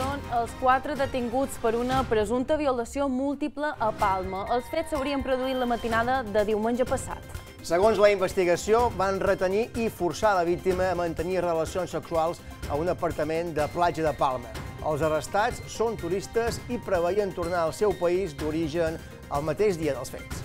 els quatre detinguts per una presumpta violació múltiple a Palma. Els fets s'haurien produït la matinada de diumenge passat. Segons la investigació, van retenir i forçar la víctima a mantenir relacions sexuals a un apartament de platja de Palma. Els arrestats són turistes i preveien tornar al seu país d'origen el mateix dia dels fets.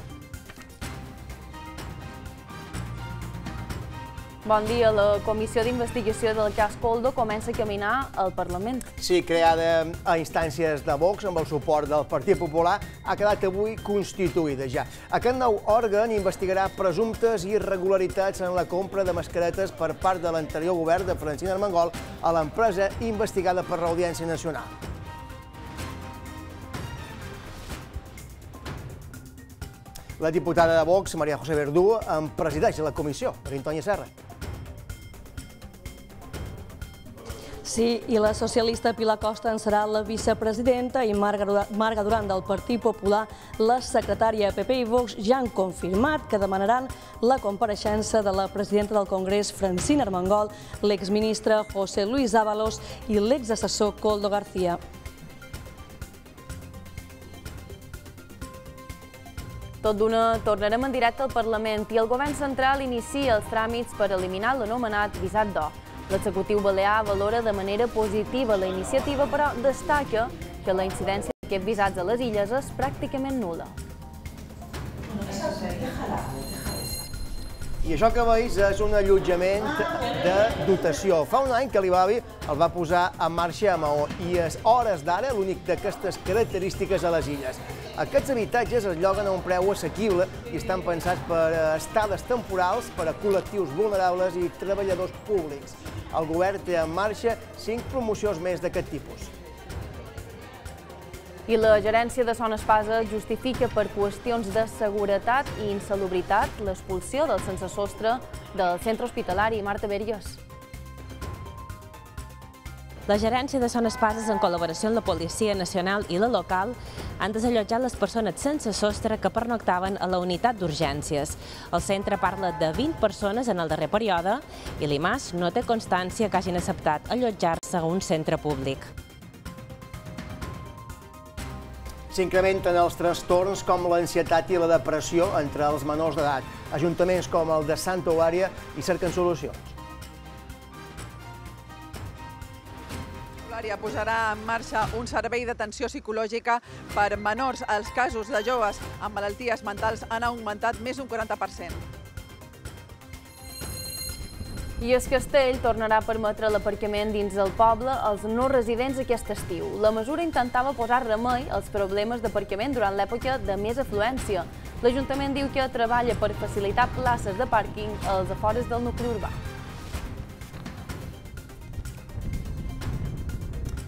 Bon dia. La comissió d'investigació del cas Coldo comença a caminar al Parlament. Sí, creada a instàncies de Vox amb el suport del Partit Popular, ha quedat avui constituïda ja. Aquest nou òrgan investigarà presumptes irregularitats en la compra de mascaretes per part de l'anterior govern de Francina Armengol a l'empresa investigada per l'Audiència Nacional. La diputada de Vox, Maria José Verdú, en presideix la comissió, Antònia Serra. Sí, i la socialista Pilar Costa en serà la vicepresidenta i Marga Duran del Partit Popular, la secretària PP i Vox, ja han confirmat que demanaran la compareixença de la presidenta del Congrés, Francina Armengol, l'exministre José Luis Ábalos i l'exassessor Coldo García. Tot d'una tornarem en directe al Parlament i el govern central inicia els tràmits per eliminar l'anomenat visat d'or. L'executiu balear valora de manera positiva la iniciativa, però destaca que la incidència d'aquests visats a les illes és pràcticament nula. I això que veus és un allotjament de dotació. Fa un any que l'Ibavi el va posar en marxa a Maó i és hores d'ara l'únic d'aquestes característiques a les illes. Aquests habitatges es lloguen a un preu assequible i estan pensats per estades temporals per a col·lectius vulnerables i treballadors públics. El govern té en marxa cinc promocions més d'aquest tipus. I la gerència de Son Espasa justifica per qüestions de seguretat i insalubritat l'expulsió del sense sostre del centre hospitalari Marta Berges. La gerència de Son Espases, en col·laboració amb la Policia Nacional i la local, han desallotjat les persones sense sostre que pernoctaven a la unitat d'urgències. El centre parla de 20 persones en el darrer període i l'IMAS no té constància que hagin acceptat allotjar-se a un centre públic. S'incrementen els trastorns com l'ansietat i la depressió entre els menors d'edat. Ajuntaments com el de Santa Eulària hi cerquen solucions. Eulària posarà en marxa un servei d'atenció psicològica per menors. Els casos de joves amb malalties mentals han augmentat més d'un 40%. I es Castell tornarà a permetre l'aparcament dins del poble als no residents aquest estiu. La mesura intentava posar remei als problemes d'aparcament durant l'època de més afluència. L'Ajuntament diu que treballa per facilitar places de pàrquing als afores del nucli urbà.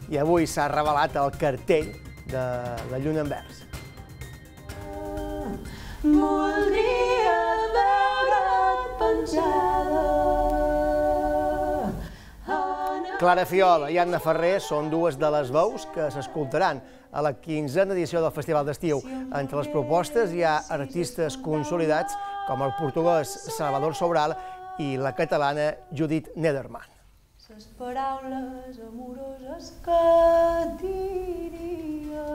I avui s'ha revelat el cartell de la Lluna Envers. Voldria veure't penjada Clara Fiola i Anna Ferrer són dues de les veus que s'escoltaran a la quinzena edició del Festival d'Estiu. Entre les propostes hi ha artistes consolidats com el portuguès Salvador Sobral i la catalana Judit Nederman. Les paraules amoroses que diria